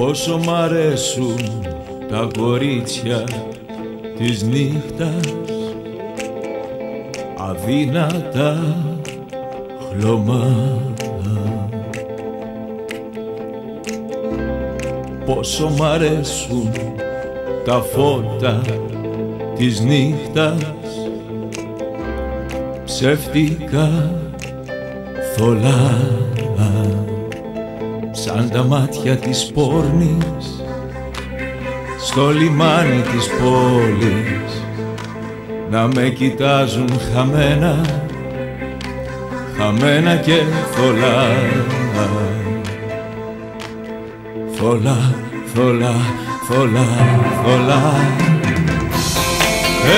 Πόσο μ' αρέσουν τα κορίτσια της νύχτας αδύνατα χλωμά Πόσο μ' αρέσουν τα φώτα της νύχτας ψεύτικα θολά σαν τα μάτια της πόρνης στο λιμάνι της πόλης να με κοιτάζουν χαμένα χαμένα και θολά θολά, θολά, θολά, θολά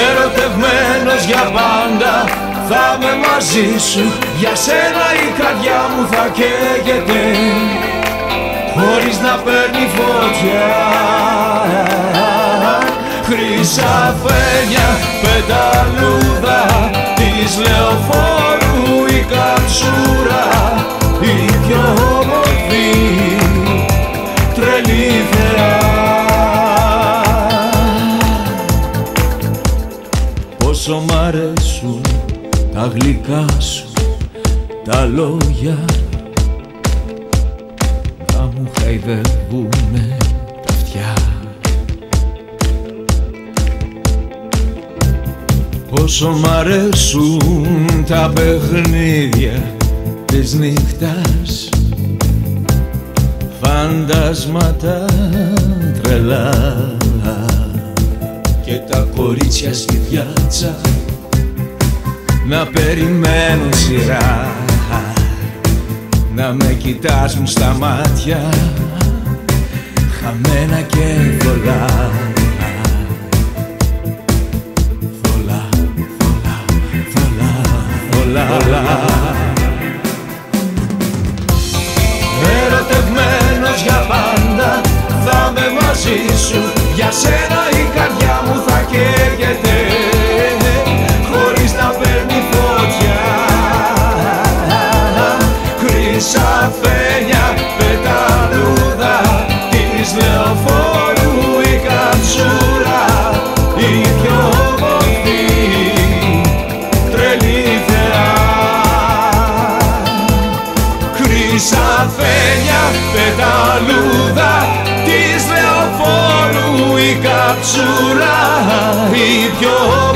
Ερωτευμένος για πάντα θα με μαζί σου Για σένα η καρδιά μου θα καίγεται Χωρίς να παίρνει φωτιά. Χρυσαφένια πεταλούδα Της λεωφόρου η καμψούρα Η πιο όμορφη τρελή θεά. Πόσο μ' αρέσουν τα γλυκά σου τα λόγια να μου χαϊδεύουνε τα αυτιά. Πόσο μ' αρέσουν τα παιχνίδια της νύχτας. Φαντάσματα τρελά. Και τα κορίτσια στη πιάτσα να περιμένουν σειρά να με κοιτάζουν στα μάτια χαμένα και θολά θολά, θολά, θολά, θολά Ερωτευμένος για πάντα θα με μαζί σου για σένα Χρυσαφένια πεταλούδα της λεωφόρου η κατσούρα η πιο όμορφη τρελή θεά. Χρυσαφένια πεταλούδα της λεωφόρου η καψούρα η πιο όμορφη